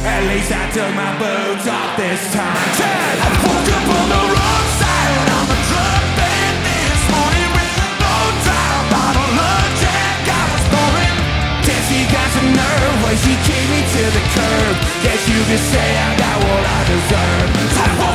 At least I took my boots off this time. Ten. I woke up on the wrong side. I'm a truck bed this morning with no time. Bottle of Jack, I was pouring. Guess she got some nerve when she kicked me to the curb. Guess you could say I got what I deserve. I